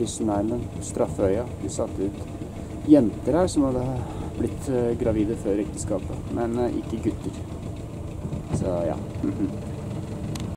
Prison Island, Straffeøya. De satte ut jenter her som hadde blitt eh, gravide før ekteskapet, men eh, ikke gutter. Så ja. Mhm.